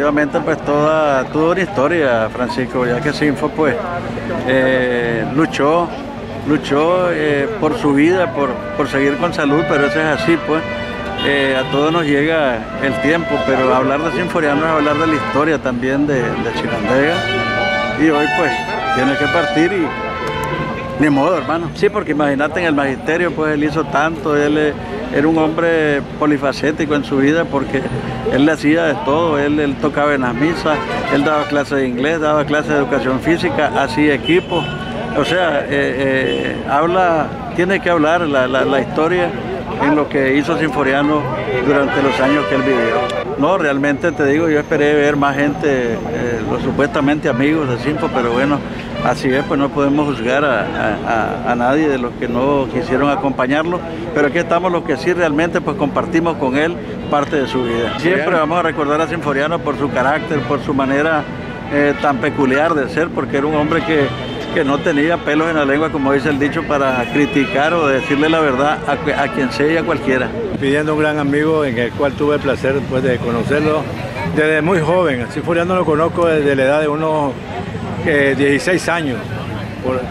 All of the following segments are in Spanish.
realmente pues toda, toda una historia, Francisco, ya que Sinfo pues eh, luchó, luchó eh, por su vida, por, por seguir con salud, pero eso es así pues. Eh, a todos nos llega el tiempo, pero hablar de Sinforiano es hablar de la historia también de, de Chirandega. Y hoy pues tiene que partir y ni modo, hermano. Sí, porque imagínate en el magisterio, pues él hizo tanto, él era un hombre polifacético en su vida porque él le hacía de todo, él, tocaba en las misas, él daba clases de inglés, daba clases de educación física, hacía equipo. O sea, eh, eh, habla, tiene que hablar la, la, la historia en lo que hizo Sinforiano durante los años que él vivió. No, realmente te digo, yo esperé ver más gente, eh, los supuestamente amigos de Sinfo, pero bueno, así es, pues no podemos juzgar a, a, a, nadie de los que no quisieron acompañarlo, pero aquí estamos los que sí realmente pues compartimos con él parte de su vida. Siempre vamos a recordar a Sinforiano por su carácter, por su manera eh, tan peculiar de ser, porque era un hombre que que no tenía pelos en la lengua, como dice el dicho, para criticar o decirle la verdad a, quien sea y a cualquiera. Pidiendo un gran amigo en el cual tuve el placer después de conocerlo desde muy joven. Así Furiano lo conozco desde la edad de unos eh, 16 años.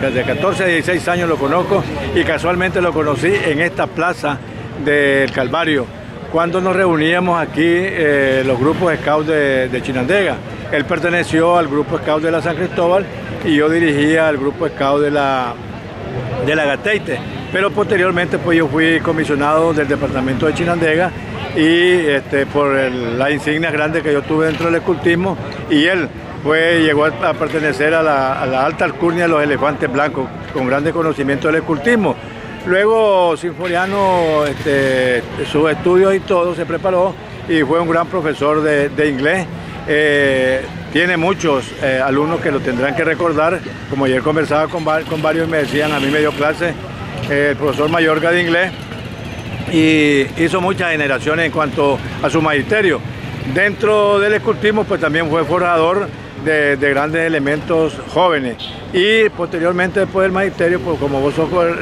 Desde 14 a 16 años lo conozco y casualmente lo conocí en esta plaza del Calvario, cuando nos reuníamos aquí eh, los grupos Scouts de Chinandega. Él perteneció al grupo Scout de la San Cristóbal y yo dirigía al grupo Scout de la, de la Gateite. Pero posteriormente pues yo fui comisionado del departamento de Chinandega y este, por el, la insignia grande que yo tuve dentro del escultismo y él fue, llegó a, pertenecer a la, alta alcurnia de los elefantes blancos con grandes conocimientos del escultismo. Luego Sinforiano, este, sus estudios y todo, se preparó y fue un gran profesor de inglés. Eh, tiene muchos eh, alumnos que lo tendrán que recordar, como ayer conversaba con, con varios me decían, a mí me dio clase eh, el profesor Mayorga de inglés y hizo muchas generaciones en cuanto a su magisterio. Dentro del escultismo pues también fue forjador de, de, grandes elementos jóvenes y posteriormente después del magisterio, pues como vos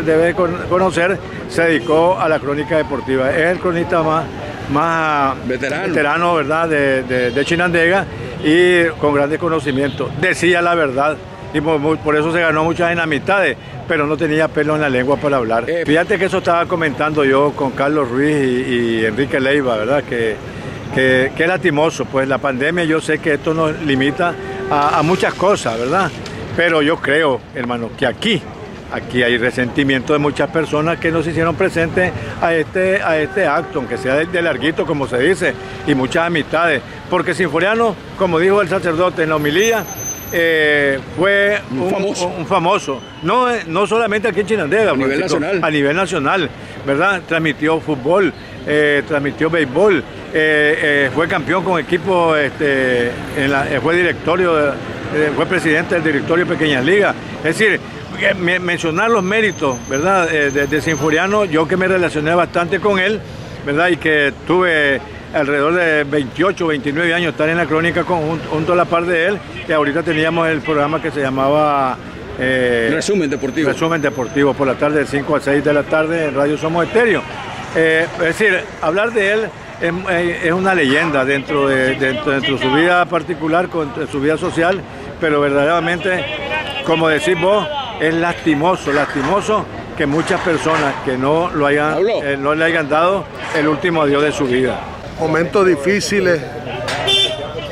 debes conocer, se dedicó a la crónica deportiva. Es el cronista más más veterano, veterano ¿verdad? De, de, de, Chinandega y con grandes conocimientos. Decía la verdad y por, por, eso se ganó muchas enemistades, pero no tenía pelo en la lengua para hablar. Eh, Fíjate que eso estaba comentando yo con Carlos Ruiz y, y Enrique Leiva, ¿verdad? Que, que, que, es lastimoso, pues la pandemia yo sé que esto nos limita a, a muchas cosas, ¿verdad? Pero yo creo, hermano, que aquí aquí hay resentimiento de muchas personas que no se hicieron presentes a este, a este acto, aunque sea de, de larguito, como se dice, y muchas amistades. Porque Sinforiano, como dijo el sacerdote en la homilía, eh, fue un, famoso. Un, un, famoso. No, no solamente aquí en Chinandega, a nivel nacional. A nivel nacional, ¿verdad? Transmitió fútbol, eh, transmitió béisbol, eh, eh fue campeón con equipo, este, en la, fue directorio, fue presidente del directorio de Pequeñas Ligas. Es decir, mencionar los méritos, ¿verdad? Eh, de, de Sinforiano, yo que me relacioné bastante con él, ¿verdad? Y que tuve alrededor de 28, 29 años estar en la crónica con, junto a la par de él, y ahorita teníamos el programa que se llamaba... Eh, resumen deportivo. Resumen deportivo, por la tarde de 5 a 6 de la tarde en Radio Somos Estéreo. Eh, es decir, hablar de él es, es una leyenda dentro de, dentro, dentro de su vida particular, con su vida social, pero verdaderamente, como decís vos, es lastimoso, lastimoso que muchas personas que no, lo hayan, eh, no le hayan dado el último adiós de su vida. Momentos difíciles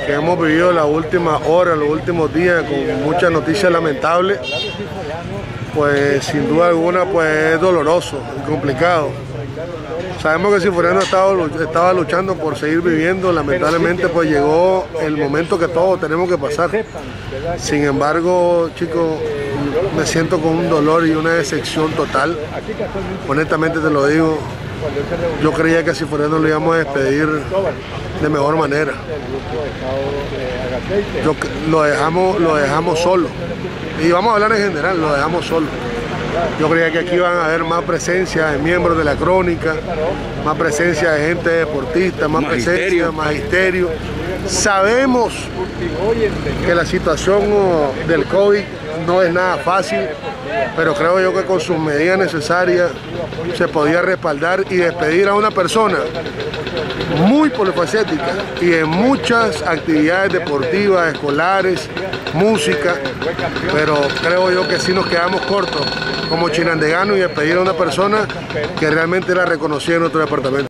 que hemos vivido las últimas horas, los últimos días, con muchas noticias lamentables, pues sin duda alguna pues es doloroso y complicado. Sabemos que Sinforiano estaba, estaba luchando por seguir viviendo, lamentablemente pues llegó el momento que todos tenemos que pasar. Sin embargo, chicos, me siento con un dolor y una decepción total. Honestamente te lo digo, yo creía que a Sinforiano lo íbamos a despedir de mejor manera. Yo, lo, dejamos, lo dejamos solo. Y vamos a hablar en general, lo dejamos solo. Yo creía que aquí iban a haber más presencia de miembros de la crónica, más presencia de gente deportista, más magisterio. presencia, magisterio. Sabemos que la situación del COVID no es nada fácil, pero creo yo que con sus medidas necesarias se podía respaldar y despedir a una persona muy polifacética y en muchas actividades deportivas, escolares, música, pero creo yo que sí nos quedamos cortos como chinandegano y despedir a una persona que realmente la reconocía en nuestro departamento.